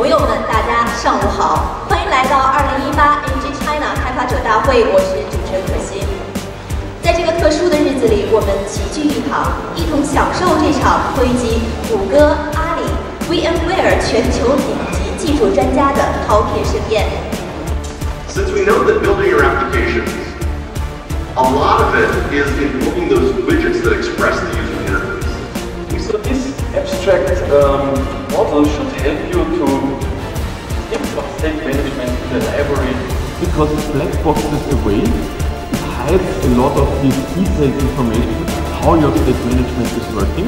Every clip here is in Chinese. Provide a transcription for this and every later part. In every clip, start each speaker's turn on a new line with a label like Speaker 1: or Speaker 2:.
Speaker 1: 朋友们，大家上午好，欢迎来到二零一八 NG China 开发者大会，我是主持人可欣。在这个特殊的日子里，我们齐聚一堂，一同享受这场汇集谷歌、阿里、VMware 全球顶级技术专家的饕餮盛宴。
Speaker 2: Since we know that building your applications, a lot of it is in building those widgets that express the user interface.
Speaker 3: So this abstract um, model should help you. because black box is the way it hides a lot of this detailed information how your state management is working.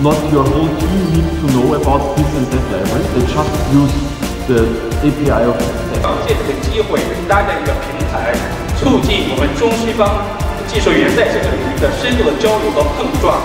Speaker 3: Not your whole team needs to know about this and that library, they just use the API of the stack.
Speaker 4: 借这个机会搭建一个平台，促进我们中西方技术员在这个领域的深度的交流和碰撞。